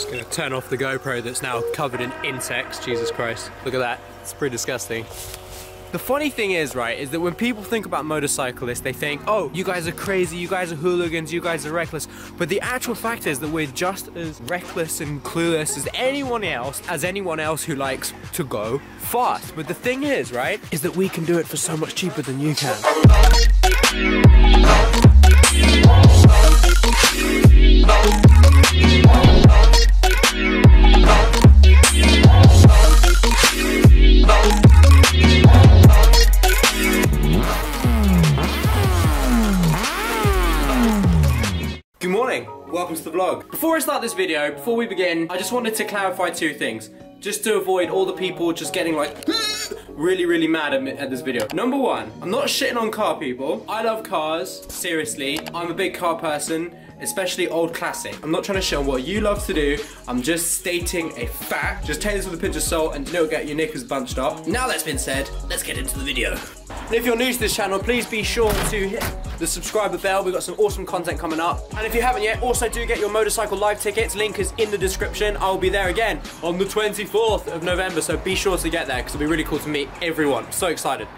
Just gonna turn off the GoPro that's now covered in insects. Jesus Christ. Look at that. It's pretty disgusting. The funny thing is, right, is that when people think about motorcyclists, they think, oh, you guys are crazy, you guys are hooligans, you guys are reckless. But the actual fact is that we're just as reckless and clueless as anyone else, as anyone else who likes to go fast. But the thing is, right, is that we can do it for so much cheaper than you can. Welcome to the vlog. Before I start this video, before we begin, I just wanted to clarify two things. Just to avoid all the people just getting like really, really mad at, me, at this video. Number one, I'm not shitting on car people. I love cars, seriously. I'm a big car person especially old classic. I'm not trying to show what you love to do, I'm just stating a fact. Just take this with a pinch of salt and don't get your knickers bunched up. Now that's been said, let's get into the video. And if you're new to this channel, please be sure to hit the subscriber bell. We've got some awesome content coming up. And if you haven't yet, also do get your motorcycle live tickets. Link is in the description. I'll be there again on the 24th of November, so be sure to get there because it'll be really cool to meet everyone. So excited.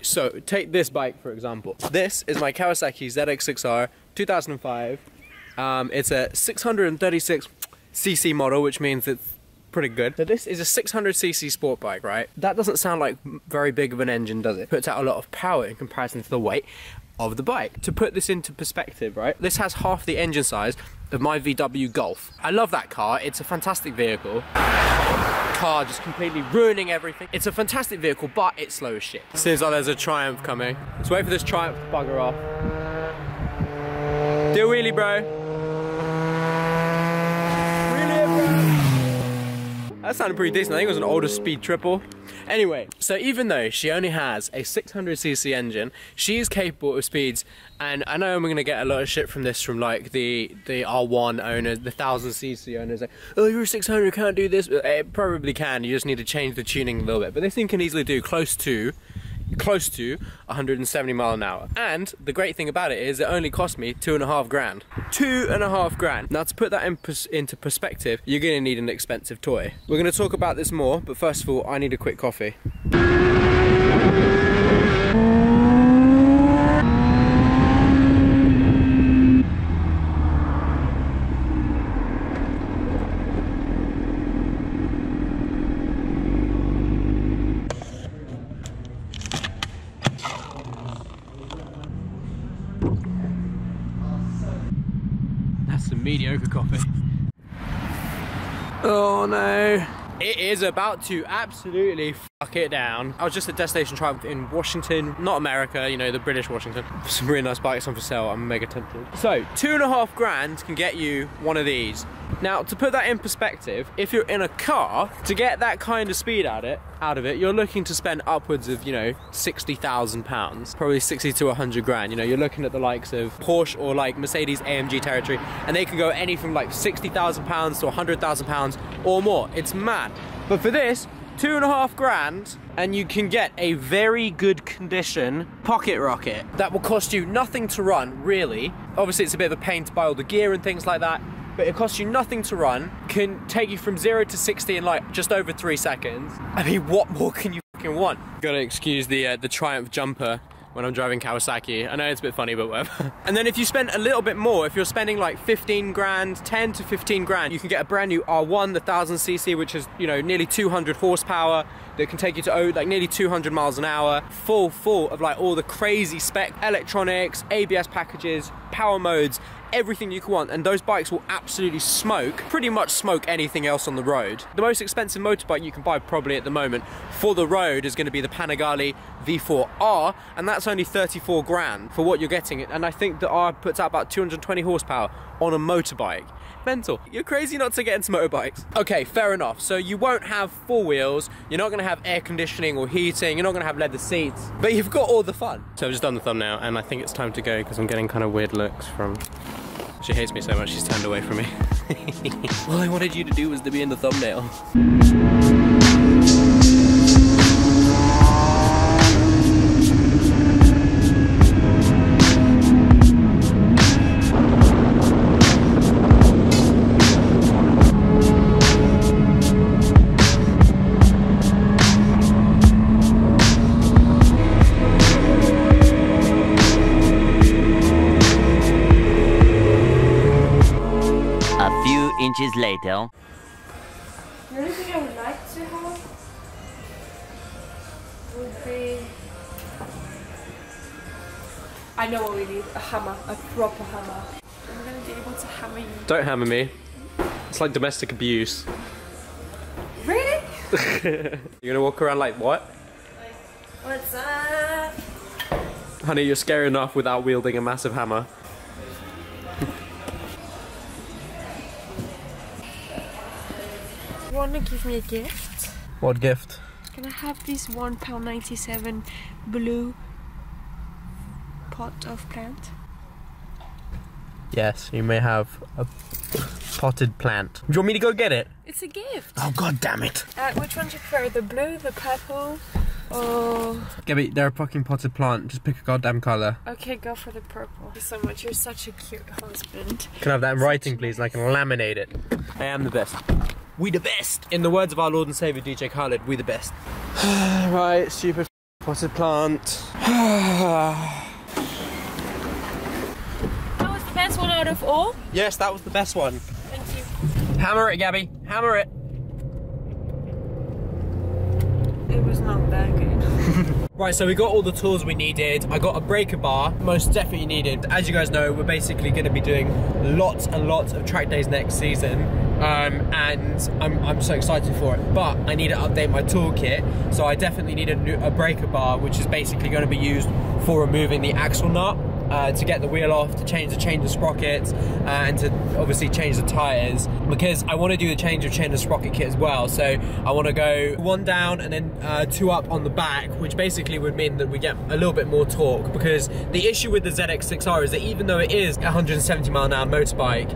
Okay, so take this bike for example. This is my Kawasaki ZX6R 2005. Um, it's a 636cc model, which means it's pretty good. So this is a 600cc sport bike, right? That doesn't sound like very big of an engine, does it? it? Puts out a lot of power in comparison to the weight of the bike. To put this into perspective, right? This has half the engine size of my VW Golf. I love that car. It's a fantastic vehicle car just completely ruining everything. It's a fantastic vehicle, but it's slow as shit. Seems like there's a Triumph coming. Let's wait for this Triumph to bugger off. Do a wheelie, bro. Wheelie, bro. That sounded pretty decent. I think it was an older speed triple. Anyway, so even though she only has a 600cc engine, she is capable of speeds, and I know I'm going to get a lot of shit from this from like the, the R1 owners, the 1000cc owners, like, oh you're a 600, can't do this. It probably can, you just need to change the tuning a little bit. But this thing can easily do close to close to 170 mile an hour. And the great thing about it is it only cost me two and a half grand. Two and a half grand. Now to put that in pers into perspective, you're gonna need an expensive toy. We're gonna talk about this more, but first of all, I need a quick coffee. Some mediocre coffee. Oh no. It is about to absolutely fuck it down. I was just at Destination Triumph in Washington, not America, you know, the British Washington. Some really nice bikes on for sale, I'm mega tempted. So, two and a half grand can get you one of these. Now, to put that in perspective, if you're in a car, to get that kind of speed out it, out of it, you're looking to spend upwards of, you know, 60,000 pounds, probably 60 to 100 grand. You know, you're looking at the likes of Porsche or like Mercedes AMG territory, and they can go any from like 60,000 pounds to 100,000 pounds or more. It's mad. But for this, two and a half grand, and you can get a very good condition pocket rocket that will cost you nothing to run, really. Obviously, it's a bit of a pain to buy all the gear and things like that, but it costs you nothing to run, can take you from zero to 60 in like just over three seconds. I mean, what more can you fucking want? Gotta excuse the, uh, the Triumph jumper when I'm driving Kawasaki. I know it's a bit funny, but whatever. and then if you spend a little bit more, if you're spending like 15 grand, 10 to 15 grand, you can get a brand new R1, the 1000cc, which is, you know, nearly 200 horsepower that can take you to oh, like nearly 200 miles an hour, full, full of like all the crazy spec electronics, ABS packages, power modes, everything you can want. And those bikes will absolutely smoke, pretty much smoke anything else on the road. The most expensive motorbike you can buy probably at the moment for the road is going to be the Panigale V4R and that's only 34 grand for what you're getting. And I think the R puts out about 220 horsepower on a motorbike Mental. You're crazy not to get into motorbikes. Okay, fair enough. So you won't have four wheels, you're not gonna have air conditioning or heating, you're not gonna have leather seats, but you've got all the fun. So I've just done the thumbnail and I think it's time to go because I'm getting kind of weird looks from she hates me so much she's turned away from me. all I wanted you to do was to be in the thumbnail. Inches later. The only thing I would like to have would be. I know what we need a hammer, a proper hammer. I'm gonna be able to hammer you. Don't hammer me. It's like domestic abuse. Really? You're gonna walk around like what? What's up? Honey, you're scary enough without wielding a massive hammer. Wanna give me a gift? What gift? Can I have this one pound ninety seven blue pot of plant? Yes, you may have a potted plant. Do you want me to go get it? It's a gift. Oh god damn it. Uh, which one do you prefer? The blue, the purple, or Gabby, they're a fucking potted plant. Just pick a goddamn colour. okay, go for the purple. Thank you so much. You're such a cute husband. Can I have that in writing, please, and I can laminate it? I am the best. We the best. In the words of our Lord and Savior DJ Khaled, we the best. right, stupid potted plant. That was the best one out of all. yes, that was the best one. Thank you. Hammer it, Gabby. Hammer it. It was not that good. Right, so we got all the tools we needed. I got a breaker bar, most definitely needed. As you guys know, we're basically going to be doing lots and lots of track days next season. Um, and I'm, I'm so excited for it. But I need to update my toolkit, so I definitely need a, new, a breaker bar, which is basically to be used for removing the axle nut. Uh, to get the wheel off, to change the change of sprockets, uh, and to obviously change the tyres. Because I want to do the change of chain of sprocket kit as well. So I want to go one down and then uh, two up on the back, which basically would mean that we get a little bit more torque. Because the issue with the ZX6R is that even though it is a 170 mile an hour motorbike,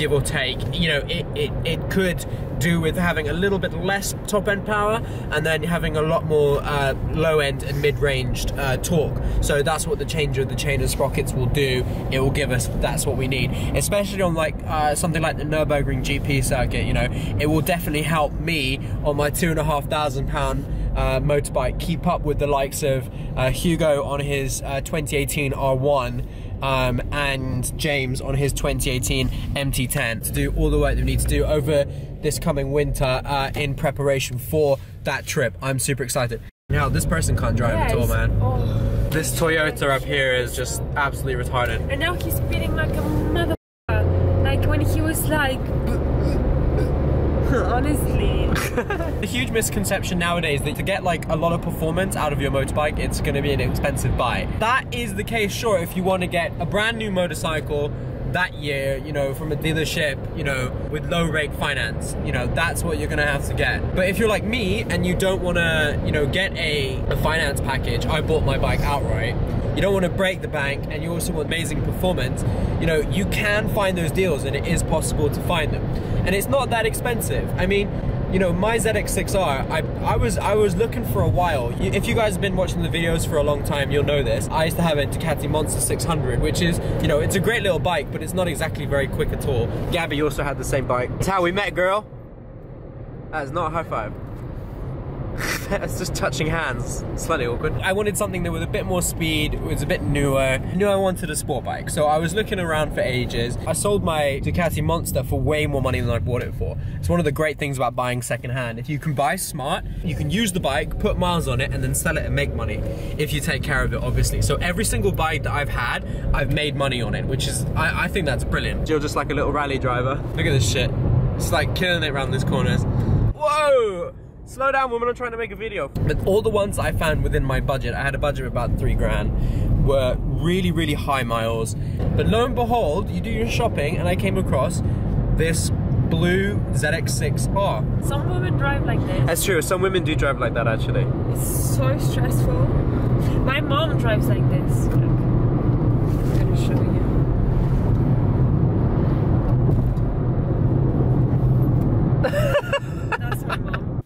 give or take, you know, it, it, it could do with having a little bit less top end power and then having a lot more uh, low end and mid ranged uh, torque. So that's what the change of the chain of sprockets will do. It will give us that's what we need, especially on like uh, something like the Nurburgring GP circuit. You know, it will definitely help me on my two and a half thousand pound uh, motorbike keep up with the likes of uh, Hugo on his uh, 2018 R1 um, and James on his 2018 MT10 to do all the work that we need to do over this coming winter uh, in preparation for that trip. I'm super excited. Now, this person can't drive at all, man. Oh. This Toyota up here is just absolutely retarded. And now he's speeding like a mother. Like when he was like. Honestly. The huge misconception nowadays that to get like a lot of performance out of your motorbike, it's going to be an expensive buy. That is the case, sure, if you want to get a brand new motorcycle that year, you know, from a dealership, you know, with low rate finance, you know, that's what you're gonna have to get. But if you're like me and you don't wanna, you know, get a, a finance package, I bought my bike outright. You don't want to break the bank and you also want amazing performance, you know, you can find those deals and it is possible to find them. And it's not that expensive. I mean, you know, my ZX6R, I, I was I was looking for a while. If you guys have been watching the videos for a long time, you'll know this. I used to have a Ducati Monster 600, which is, you know, it's a great little bike, but it's not exactly very quick at all. Gabby also had the same bike. That's how we met, girl. That is not a high five. That's just touching hands. Slightly awkward. I wanted something that was a bit more speed, was a bit newer. I knew I wanted a sport bike, so I was looking around for ages. I sold my Ducati Monster for way more money than I bought it for. It's one of the great things about buying secondhand. If you can buy smart, you can use the bike, put miles on it, and then sell it and make money. If you take care of it, obviously. So every single bike that I've had, I've made money on it, which is, I, I think that's brilliant. You're just like a little rally driver. Look at this shit. It's like killing it around these corners. Whoa! Slow down, woman, I'm trying to make a video. But all the ones I found within my budget, I had a budget of about three grand, were really, really high miles. But lo and behold, you do your shopping, and I came across this blue ZX6R. Some women drive like this. That's true. Some women do drive like that actually. It's so stressful. My mom drives like this. Look. I'm gonna show you. That's my mom.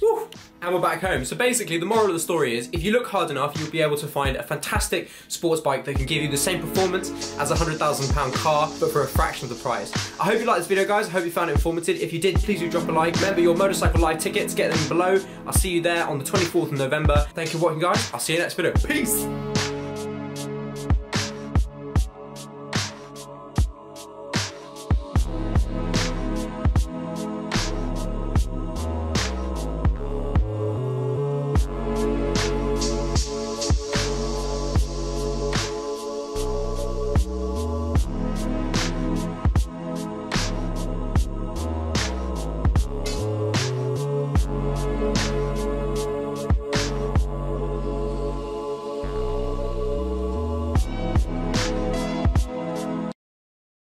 Woo. And we're back home. So basically, the moral of the story is if you look hard enough, you'll be able to find a fantastic sports bike that can give you the same performance as a £100,000 car, but for a fraction of the price. I hope you liked this video, guys. I hope you found it informative. If you did, please do drop a like. Remember your Motorcycle Live tickets, get them below. I'll see you there on the 24th of November. Thank you for watching, guys. I'll see you next video. Peace!